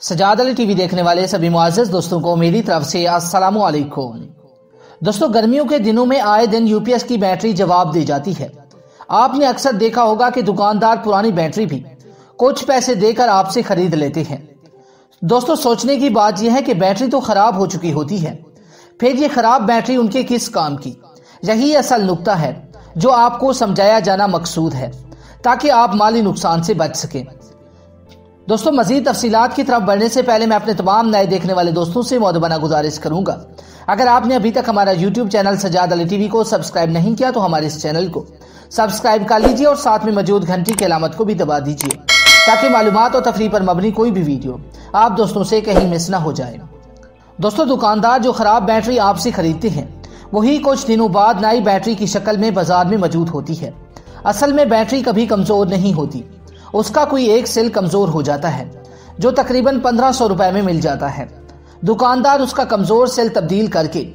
Sajjad Ali TV देखने वाले सभी मुआजिज, दोस्तों को मेरी तरफ़ से अस्सलाम वालेकुम दोस्तों, गर्मियों के दिनों में आए दिन यूपीएस की बैटरी जवाब दी जाती है। आपने अक्सर देखा होगा कि दुकानदार पुरानी बैटरी भी कुछ पैसे देकर आपसे खरीद लेते हैं। दोस्तों, सोचने की बात यह है कि बैटरी तो खराब हो चुकी होती है। फिर ये खराब बैटरी उनके किस काम की? यही असल नुकता है, जो आपको समझाया जाना मकसूद है, ताकि आप माली नुकसान से बच सकें। दोस्तों, मजीद तफसीत की तरफ़ बढ़ने से पहले मैं अपने तमाम नए देखने वाले दोस्तों से मौदबाना गुजारिश करूँगा। अगर आपने अभी तक हमारा YouTube channel Sajjad Ali TV को सब्सक्राइब नहीं किया तो हमारे इस चैनल को सब्सक्राइब कर लीजिए और साथ में मौजूद घंटी की अलामत को भी दबा दीजिए, ताकि मालूम और तफरी पर मबनी कोई भी वीडियो आप दोस्तों से कहीं मिस ना हो जाए। दोस्तों, दुकानदार जो खराब बैटरी आपसे खरीदते हैं, वही कुछ दिनों बाद नई बैटरी की शक्ल में बाज़ार में मौजूद होती है। असल में बैटरी कभी कमज़ोर नहीं होती। उसका कोई एक सेल कमज़ोर हो जाता है, जो तकरीबन पंद्रह सौ रुपए में मिल जाता है। दुकानदार उसका कमज़ोर सेल तब्दील करके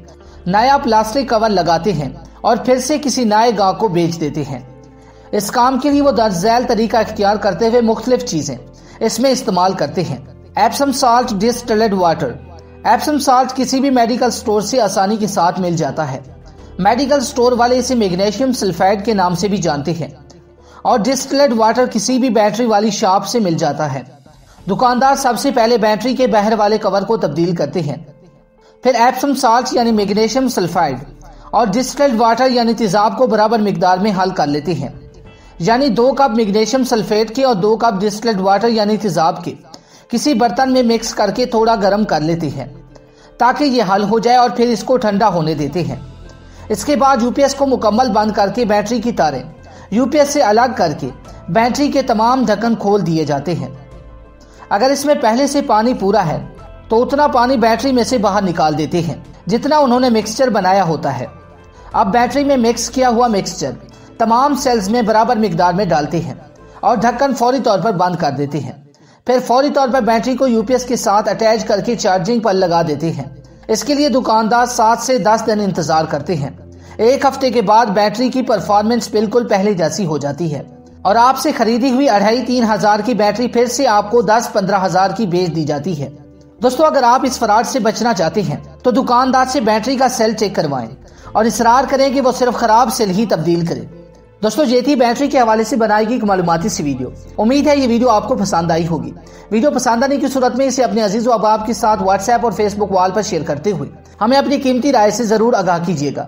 नया प्लास्टिक कवर लगाते हैं और फिर से किसी नए गाँव को बेच देते हैं। इस काम के लिए वो दर्जैल तरीका इख्तियार करते हुए मुख्तलिफ़ चीज़ें इसमें इस्तेमाल करते हैं। Epsom salt distilled water Epsom salt किसी भी मेडिकल स्टोर से आसानी के साथ मिल जाता है। मेडिकल स्टोर वाले इसे मैग्नीशियम सल्फाइड के नाम से भी जानते हैं। और डिस्टिलेट वाटर किसी भी बैटरी वाली शॉप से मिल जाता है। दुकानदार सबसे पहले बैटरी के बहर वाले कवर को तब्दील करते हैं। फिर एप्सम साल्ट यानी मैग्नीशियम सल्फाइड और डिस्टिलेट वाटर यानी तेजाब को बराबर मकदार में हल कर लेते हैं। यानी दो कप मैग्नीशियम सल्फेट के और दो कप डिस्टिलेट वाटर यानी तेजाब के किसी बर्तन में मिक्स करके थोड़ा गर्म कर लेते हैं, ताकि ये हल हो जाए और फिर इसको ठंडा होने देते हैं। इसके बाद यूपीएस को मुकम्मल बंद करके बैटरी की तारें यूपीएस से अलग करके बैटरी के तमाम ढक्कन खोल दिए जाते हैं। अगर इसमें पहले से पानी पूरा है तो उतना पानी बैटरी में से बाहर निकाल देते हैं, जितना उन्होंने मिक्सचर बनाया होता है। अब बैटरी में मिक्स किया हुआ मिक्सचर तमाम सेल्स में बराबर मिकदार में डालते हैं और ढक्कन फौरी तौर पर बंद कर देते हैं। फिर फौरी तौर पर बैटरी को यूपीएस के साथ अटैच करके चार्जिंग पर लगा देते हैं। इसके लिए दुकानदार सात से दस दिन इंतज़ार करते हैं। एक हफ़्ते के बाद बैटरी की परफॉर्मेंस बिल्कुल पहले जैसी हो जाती है। और आपसे खरीदी हुई अढ़ाई तीन हज़ार की बैटरी फिर से आपको दस पंद्रह हज़ार की बेच दी जाती है। दोस्तों, अगर आप इस फराड से बचना चाहते हैं तो दुकानदार से बैटरी का सेल चेक करवाएँ और इसरार करें कि वो सिर्फ़ खराब सेल ही तब्दील करें। दोस्तों ये थी बैटरी के हवाले से बनाई गई एक मालूमती सी वीडियो। उम्मीद है ये वीडियो आपको पसंद आई होगी। वीडियो पसंद आने की सूरत में इसे अपने अज़ीज़ अबाब के साथ व्हाट्सएप और फेसबुक वाल पर शेयर करते हुए हमें अपनी कीमती राय से ज़रूर आगाह कीजिएगा।